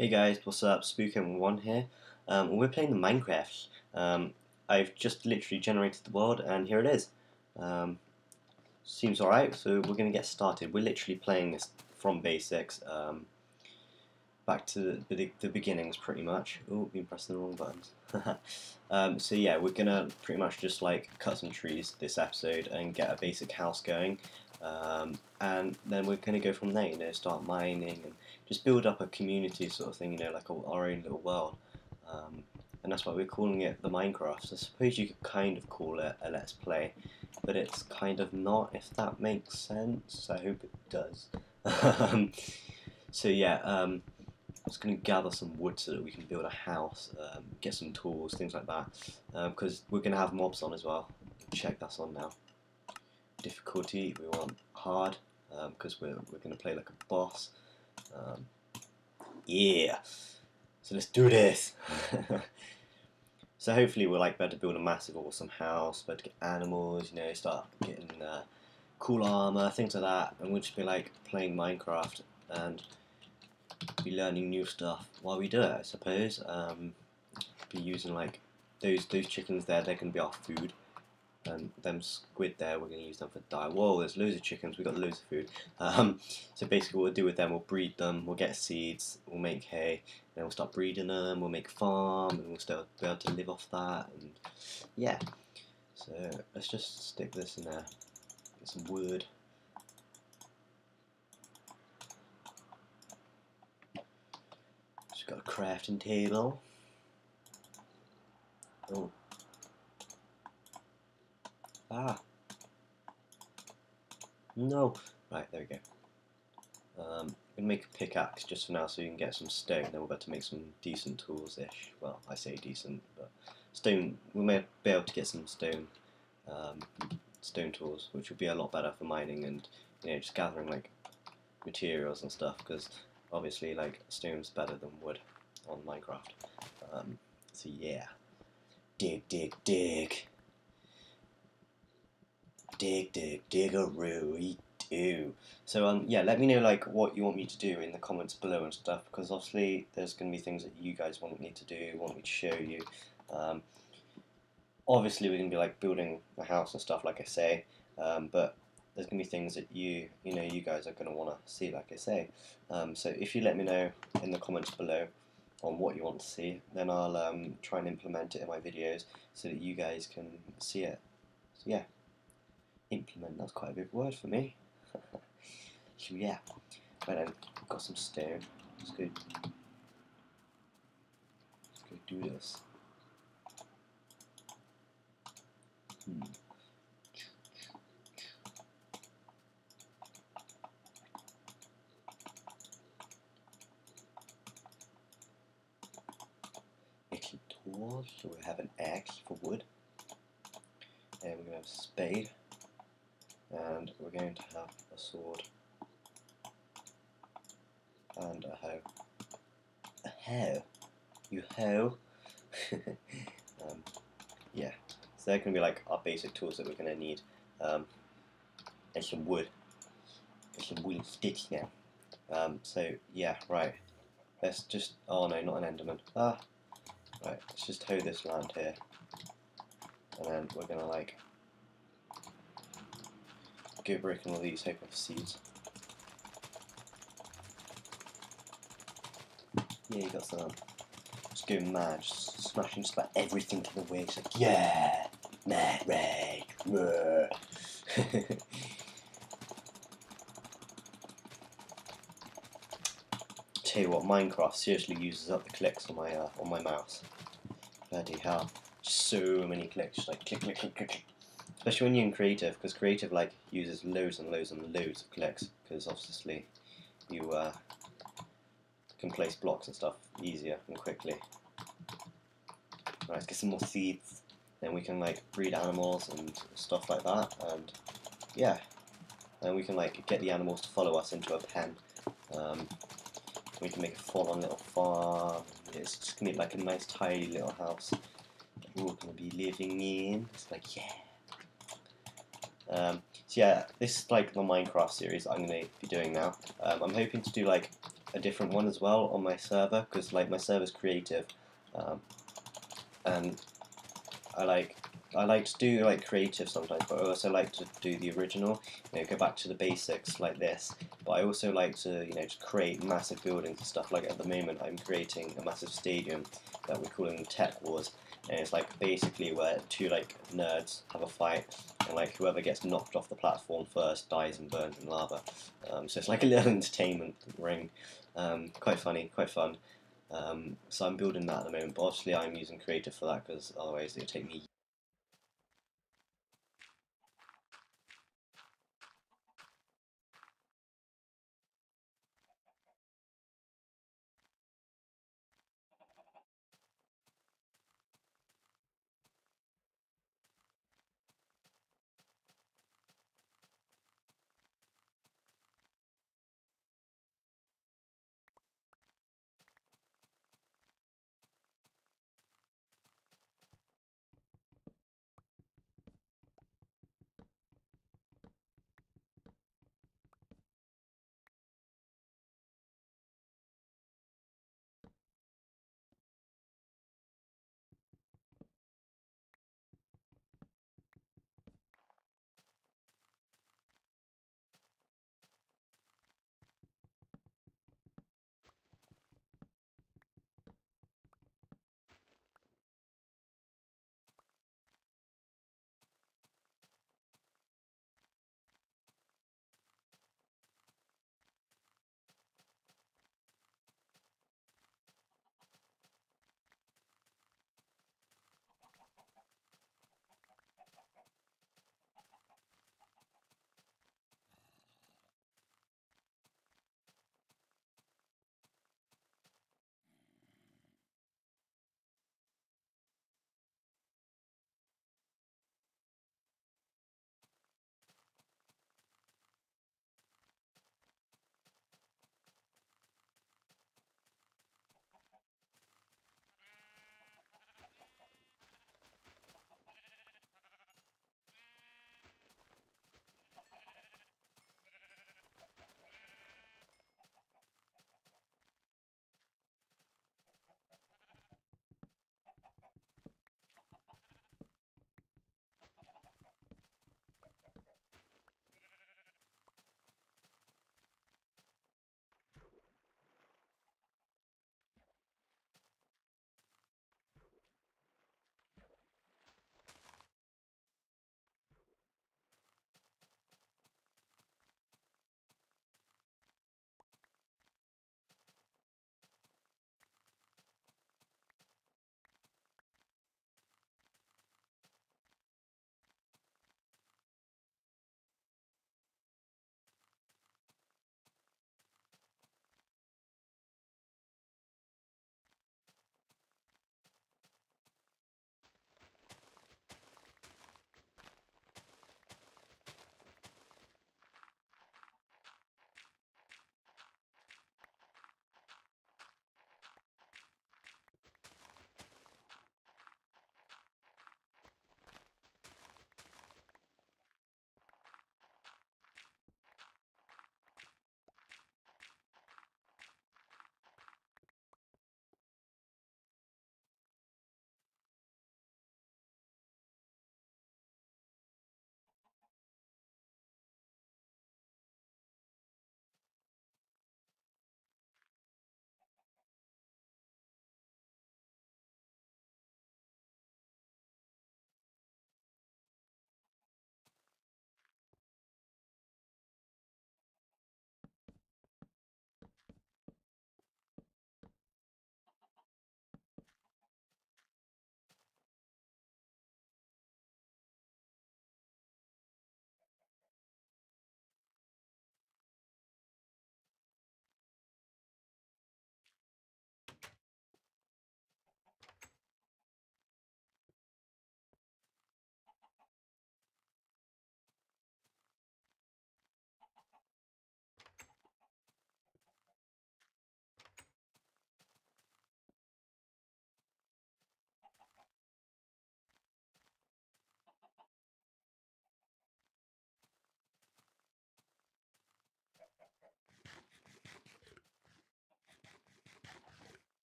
Hey guys, what's up? Spook1 here. Um, we're playing the Minecrafts. Um, I've just literally generated the world and here it is. Um, seems alright, so we're going to get started. We're literally playing this from basics, um, back to the, the, beginnings pretty much. Oh, been pressing the wrong buttons. Um, so yeah, we're going to pretty much just like cut some trees this episode and get a basic house going. Um, and then we're going to go from there, you know, start mining and just build up a community sort of thing, you know, like a, our own little world. Um, and that's why we're calling it the Minecrafts. So I suppose you could kind of call it a Let's Play, but it's kind of not, if that makes sense. I hope it does. Um, so yeah, um, I'm just going to gather some wood so that we can build a house, um, get some tools, things like that, because um, we're going to have mobs on as well. Check that's on now. Difficulty, we want hard, because um, we're, we're going to play like a boss. Um, yeah. So let's do this. so hopefully we'll like better build a massive awesome house, better get animals, you know, start getting uh, cool armor, things like that, and we'll just be like playing Minecraft and be learning new stuff while we do it, I suppose. Um, be using like those those chickens there, they're gonna be our food and them squid there, we're going to use them for dye. Whoa, there's loads of chickens, we've got loads of food. Um, so basically what we'll do with them, we'll breed them, we'll get seeds, we'll make hay, then we'll start breeding them, we'll make farm, and we'll still be able to live off that, and yeah. So let's just stick this in there, get some wood. Just got a crafting table. Oh, Ah. No. Right, there we go. Um, I'm going to make a pickaxe just for now so you can get some stone, then we'll about to make some decent tools-ish. Well, I say decent, but stone, we may be able to get some stone um, stone tools, which would be a lot better for mining and, you know, just gathering, like, materials and stuff, because obviously, like, stone's better than wood on Minecraft. Um, so yeah. Dig, dig, dig dig, dig, diggaroo, do. So um, yeah, let me know like what you want me to do in the comments below and stuff, because obviously there's going to be things that you guys want me to do, want me to show you. Um, obviously we're going to be like building a house and stuff, like I say, um, but there's going to be things that you, you know, you guys are going to want to see, like I say. Um, so if you let me know in the comments below on what you want to see, then I'll um, try and implement it in my videos so that you guys can see it. So yeah implement, that's quite a big word for me. so yeah, but then, we've got some stone. Let's go, let's go do this. Hmm. Making tools, so we have an axe for wood, and we're going to have a spade and we're going to have a sword and a hoe. A hoe? You hoe? um, yeah, so they're going to be like our basic tools that we're going to need. Um, and some wood. And some wooden sticks now. Um, so yeah, right. Let's just, oh no, not an enderman. Ah, right, let's just hoe this land here. And then we're going to like go breaking all these for seeds. Yeah, you got some. Just go mad, just smashing just about everything in the way. It's like, yeah, mad rage. Tell you what, Minecraft seriously uses up the clicks on my uh, on my mouse. Bloody hell, so many clicks, like click, click, click, click, Especially when you're in creative, because creative like uses loads and loads and loads of clicks, because obviously you uh, can place blocks and stuff easier and quickly. Right, let's get some more seeds, then we can like breed animals and stuff like that, and yeah, and we can like get the animals to follow us into a pen. Um, we can make a full-on little farm. It's just gonna be like a nice, tidy little house we're gonna be living in. It's like yeah. Um, so yeah, this is like the Minecraft series I'm going to be doing now. Um, I'm hoping to do like a different one as well on my server because like my server's creative, um, and I like I like to do like creative sometimes, but I also like to do the original. You know, go back to the basics like this. But I also like to you know just create massive buildings and stuff. Like at the moment, I'm creating a massive stadium that we're calling Tech Wars, and it's like basically where two like nerds have a fight, and like whoever gets knocked off the platform first dies and burns in lava. Um, so it's like a little entertainment ring. Um, quite funny, quite fun. Um, so I'm building that at the moment, but obviously I'm using creative for that because otherwise it would take me